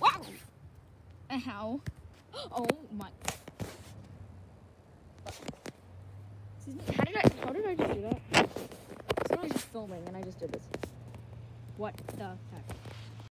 Wow. Ow. Oh my. Excuse me. How did I? How did I just do that? I was just filming, and I just did this. What the heck?